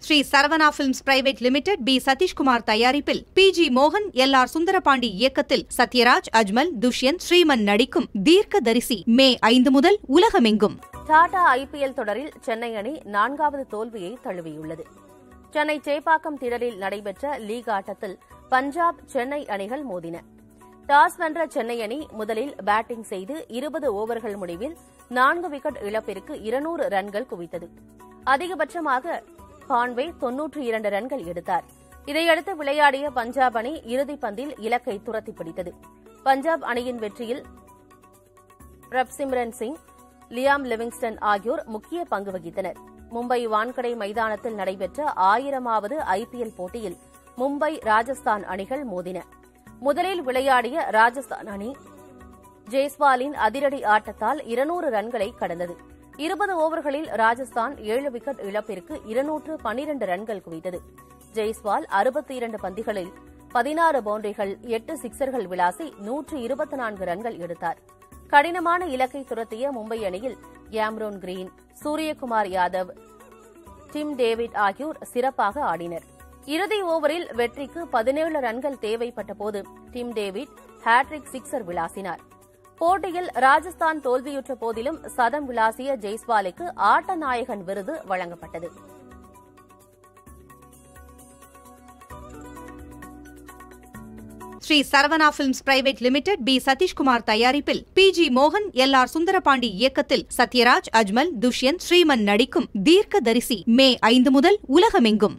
Sri Saravana films private limited P Sathishkumar தயாரிப்பில் P G மோகன் L R Sundarapandi இயக்கத்தில் சத்யராஜ் அஜ்மல் துஷ்யந்த் ஸ்ரீமன் நடிக்கும் தீர்க்க தரிசி மே ஐந்து முதல் உலகமெங்கும். டாடா ஐபிஎல் தொடரில் சென்னை அணி நான்காவது தோல்வியை தழுவியுள்ளது. சென்னை சேப்பாக்கம் திடலில் நடைபெற்ற லீக் ஆட்டத்தில் பஞ்சாப் சென்னை அணிகள் மோதின. டாஸ் வென்ற சென்னை அணி முதலில் பேட்டிங் செய்து இருபது ஓவர்கள் முடிவில் நான்கு விக்கெட் இழப்பிற்கு இருநூறு ரன்கள் குவித்தது. அதிகபட்சமாக கான்வே தொன்னூற்றி இரண்டு ரன்கள் எடுத்தார். இதையடுத்து விளையாடிய பஞ்சாப் அணி இறுதிப் பந்தில் இலக்கை துரத்தி பிடித்தது. பஞ்சாப் அணியின் வெற்றியில் ரப்சிம்ரன் சிங் லியாம் லிவிங்ஸ்டன் ஆகியோர் முக்கிய பங்கு வகித்தனர். மும்பை வான்கடை மைதானத்தில் நடைபெற்ற ஆயிரமாவது ஐபிஎல் போட்டியில் மும்பை ராஜஸ்தான் அணிகள் மோதின. முதலில் விளையாடிய ராஜஸ்தான் அணி ஜெய்ஸ்வாலின் அதிரடி ஆட்டத்தால் இருநூறு ரன்களை கடந்தது. இருபது ஓவர்களில் ராஜஸ்தான் ஏழு விக்கெட் இழப்பிற்கு இருநூற்று பனிரண்டு ரன்கள் குவித்தது. ஜெய்ஸ்வால் அறுபத்தி இரண்டு பந்திகளில் பதினாறு பவுண்டரிகள் எட்டு சிக்சர்கள் விளாசி நூற்று இருபத்தி நான்கு ரன்கள் எடுத்தார். கடினமான இலக்கை துரத்திய மும்பை அணியில் Cameron Green Suryakumar Yadav Tim David ஆகியோர் சிறப்பாக ஆடினர். இறுதி ஓவரில் வெற்றிக்கு பதினேழு ரன்கள் தேவைப்பட்ட போது Tim David hat trick sixer விளாசினார். போட்டியில் ராஜஸ்தான் தோல்வியுற்ற போதிலும் சதம் விளாசிய ஜெய்ஸ்வாலுக்கு ஆட்ட நாயகன் விருது வழங்கப்பட்டது. Sri Saravana films private limited P Sathishkumar தயாரிப்பில் பி ஜி மோகன் எல் ஆர் சுந்தரபாண்டி இயக்கத்தில் சத்யராஜ் அஜ்மல் துஷ்யந்த் ஸ்ரீமன் நடிக்கும் தீர்க்க தரிசி மே ஐந்து முதல் உலகமெங்கும்.